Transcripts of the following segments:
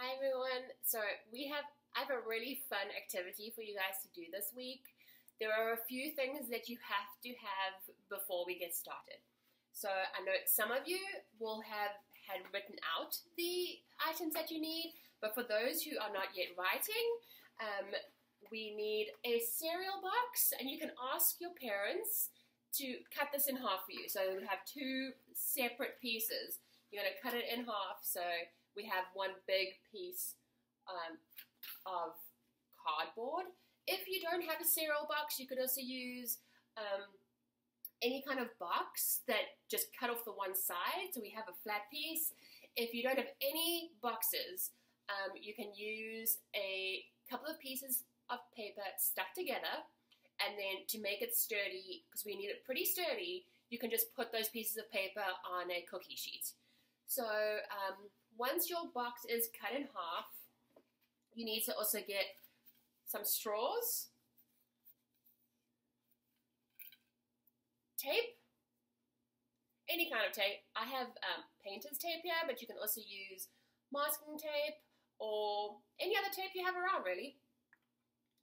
Hi everyone. So we have I have a really fun activity for you guys to do this week. There are a few things that you have to have before we get started. So I know some of you will have had written out the items that you need, but for those who are not yet writing, um, we need a cereal box, and you can ask your parents to cut this in half for you. So we have two separate pieces. You're going to cut it in half. So we have one big piece um, of cardboard. If you don't have a cereal box, you could also use um, any kind of box that just cut off the one side, so we have a flat piece. If you don't have any boxes, um, you can use a couple of pieces of paper stuck together, and then to make it sturdy, because we need it pretty sturdy, you can just put those pieces of paper on a cookie sheet. So um, once your box is cut in half, you need to also get some straws, tape, any kind of tape. I have um, painter's tape here, but you can also use masking tape or any other tape you have around, really.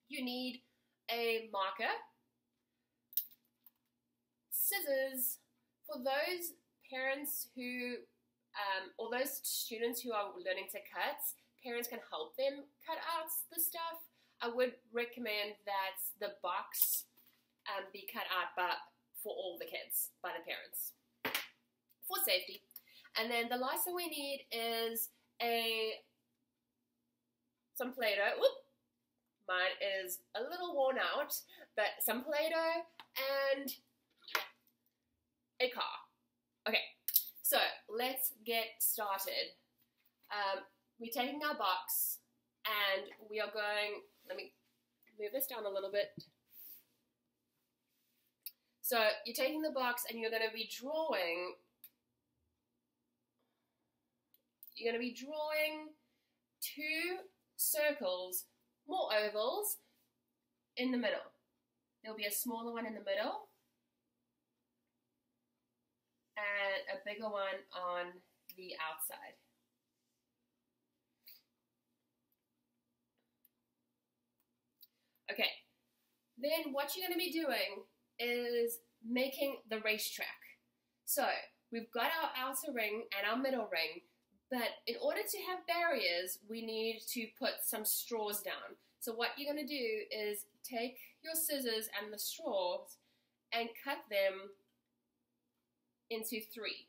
You need a marker, scissors, for those parents who, um, or those students who are learning to cut, parents can help them cut out the stuff. I would recommend that the box um, be cut out but for all the kids by the parents for safety. And then the last thing we need is a some Play-Doh. Whoop, mine is a little worn out, but some Play-Doh and a car. Okay, so let's get started. Um, we're taking our box and we are going, let me move this down a little bit. So you're taking the box and you're going to be drawing, you're going to be drawing two circles, more ovals, in the middle. There'll be a smaller one in the middle a bigger one on the outside. Okay, then what you're going to be doing is making the racetrack. So we've got our outer ring and our middle ring, but in order to have barriers, we need to put some straws down. So what you're going to do is take your scissors and the straws and cut them into three.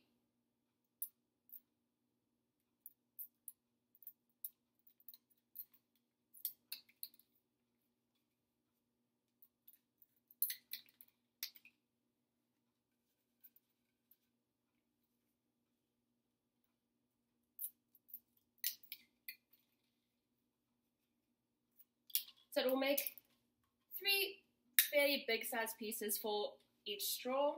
So it will make three fairly big size pieces for each straw.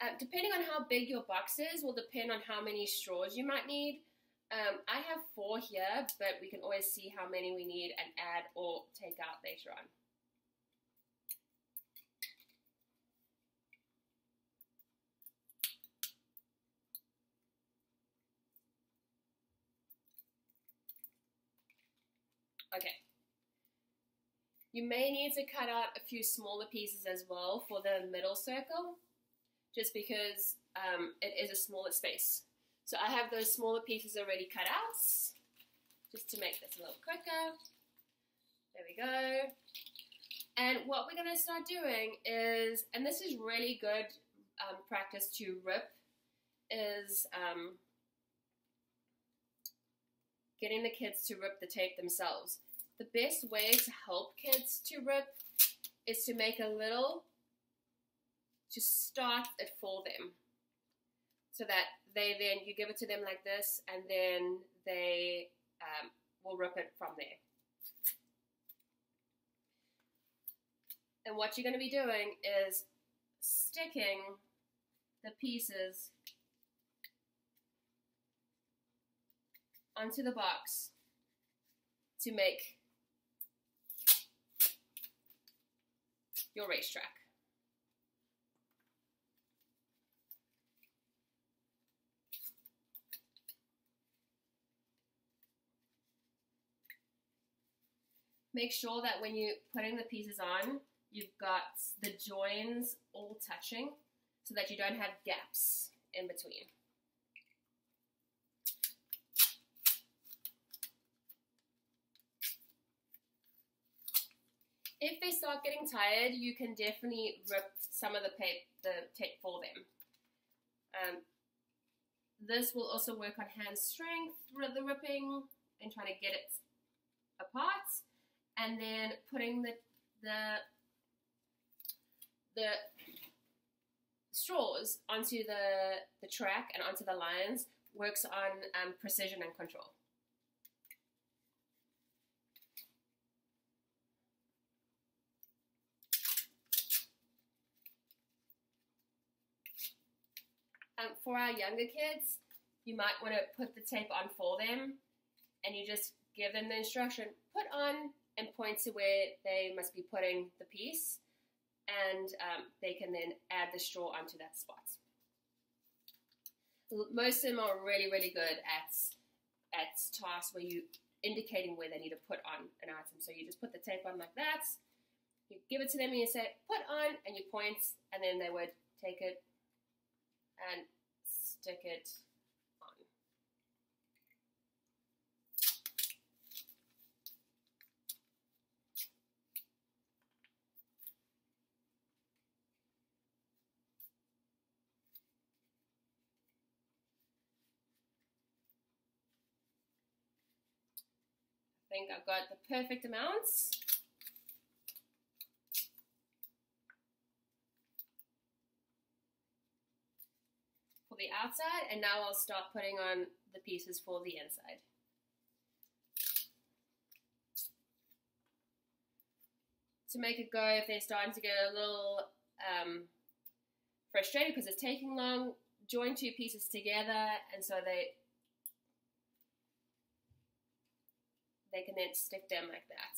Uh, depending on how big your box is will depend on how many straws you might need. Um, I have four here, but we can always see how many we need and add or take out later on. Okay. You may need to cut out a few smaller pieces as well for the middle circle, just because um, it is a smaller space. So I have those smaller pieces already cut out, just to make this a little quicker. There we go. And what we're going to start doing is, and this is really good um, practice to rip, is um, getting the kids to rip the tape themselves. The best way to help kids to rip is to make a little, to start it for them. So that they then, you give it to them like this, and then they um, will rip it from there. And what you're going to be doing is sticking the pieces onto the box to make your racetrack. Make sure that when you're putting the pieces on, you've got the joins all touching so that you don't have gaps in between. If they start getting tired, you can definitely rip some of the, tape, the tape for them. Um, this will also work on hand strength, the ripping, and trying to get it apart. And then putting the, the, the straws onto the, the track and onto the lines works on um, precision and control. Um, for our younger kids, you might want to put the tape on for them and you just give them the instruction put on and point to where they must be putting the piece and um, they can then add the straw onto that spot. Most of them are really, really good at, at tasks where you indicating where they need to put on an item. So you just put the tape on like that, you give it to them and you say, put on, and you point, and then they would take it and stick it on. I think I've got the perfect amounts. The outside and now I'll start putting on the pieces for the inside. To make it go, if they're starting to get a little um, frustrated because it's taking long, join two pieces together and so they they can then stick them like that.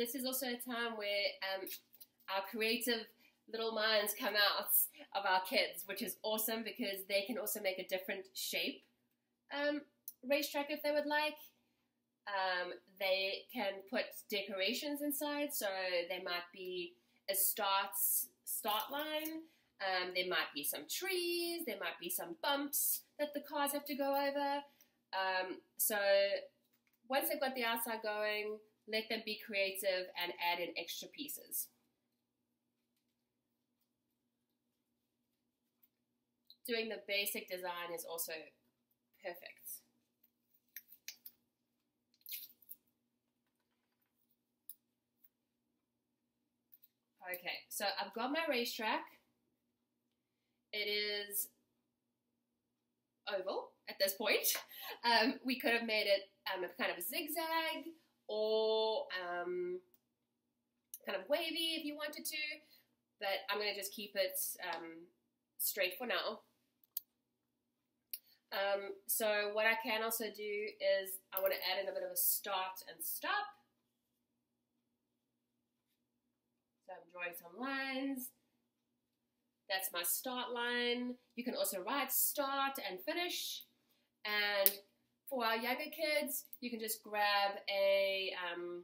This is also a time where um, our creative little minds come out of our kids, which is awesome because they can also make a different shape um, racetrack if they would like. Um, they can put decorations inside, so there might be a start start line. Um, there might be some trees. There might be some bumps that the cars have to go over. Um, so once they've got the outside going, let them be creative and add in extra pieces. Doing the basic design is also perfect. Okay, so I've got my racetrack. It is oval at this point. Um, we could have made it um, a kind of a zigzag or um, kind of wavy if you wanted to, but I'm going to just keep it um, straight for now. Um, so what I can also do is I want to add in a bit of a start and stop. So I'm drawing some lines. That's my start line. You can also write start and finish. And for our younger kids, you can just grab a um,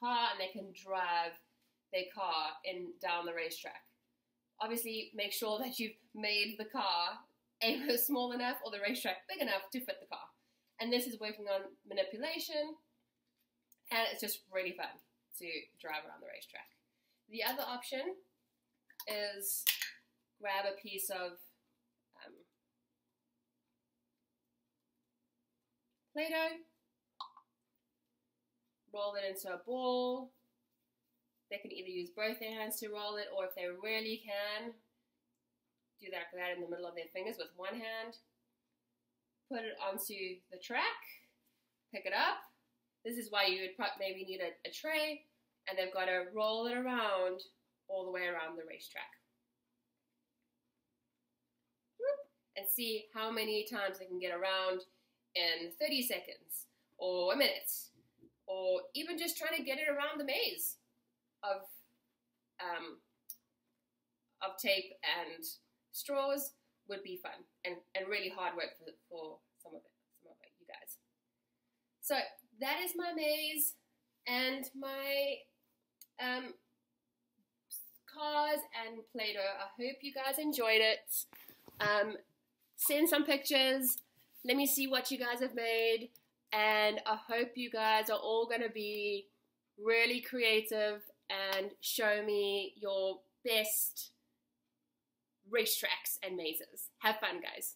car and they can drive their car in down the racetrack. Obviously, make sure that you've made the car either small enough or the racetrack big enough to fit the car. And this is working on manipulation, and it's just really fun to drive around the racetrack. The other option is grab a piece of Play-Doh, roll it into a ball. They can either use both their hands to roll it, or if they really can, do that, that in the middle of their fingers with one hand. Put it onto the track, pick it up. This is why you would maybe need a, a tray, and they've got to roll it around all the way around the racetrack. And see how many times they can get around in 30 seconds or a minute, or even just trying to get it around the maze of um, of tape and straws would be fun and, and really hard work for, for some of it, some of it, you guys. So that is my maze and my um, cars and Play-Doh. I hope you guys enjoyed it. Um, send some pictures. Let me see what you guys have made. And I hope you guys are all going to be really creative and show me your best racetracks and mazes. Have fun, guys.